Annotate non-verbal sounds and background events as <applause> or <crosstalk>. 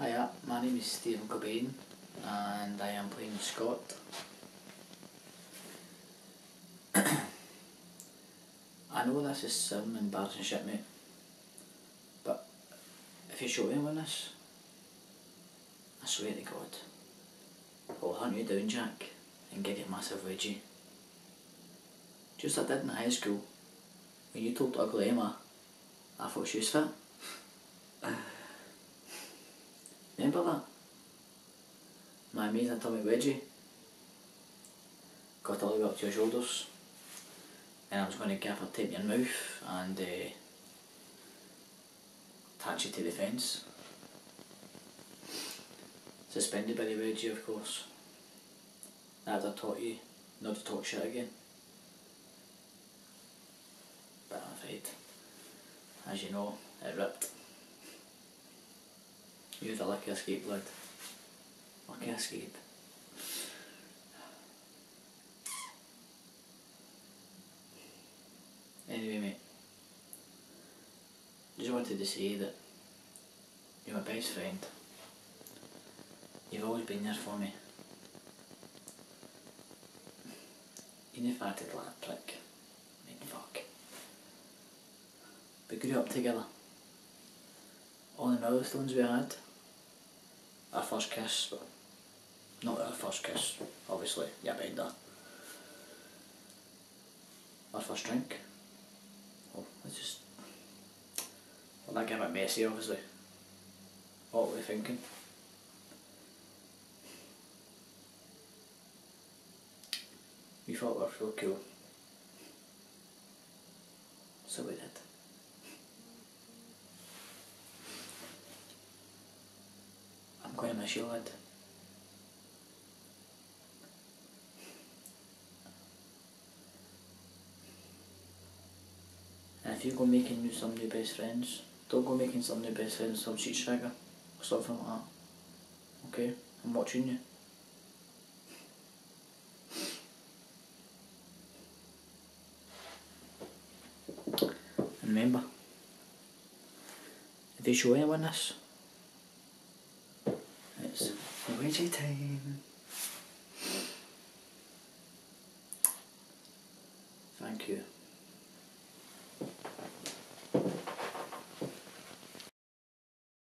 Yeah, uh, my name is Stephen Cobain and I am playing Scott. <coughs> I know this is some embarrassing shit mate, but if you show anyone this, I swear to God, I'll hunt you down Jack and give you a massive wedgie. Just like I did in high school, when you told ugly Emma I thought she was fit. <laughs> Remember that? My amazing atomic wedgie. Got all the way up to your shoulders. And I was going to her tape your mouth and uh, attach it to the fence. Suspended by the wedgie of course. That I taught you not to talk shit again. But I'm afraid, as you know, it ripped. Had a lucky escape, lad. Lucky escape. Anyway, mate. Just wanted to say that you're my best friend. You've always been there for me. Even if I acted like a. I mean, fuck. We grew up together. All the milestones we had. Our first kiss, but not our first kiss, obviously, yeah, behind that. Our first drink. Oh, let's just. Well, that get a bit messy, obviously. What were we thinking? We thought we were so cool. So we did. You, lad. And if you go making new some new best friends, don't go making some new best friends some street striker or something like that. Okay? I'm watching you. And remember, if you show anyone this, Time. Thank you.